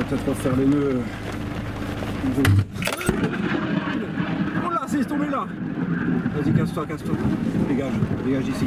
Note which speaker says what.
Speaker 1: va peut-être refaire les nœuds. Oh là, c'est tombé là Vas-y, casse-toi, casse-toi. Dégage, dégage ici.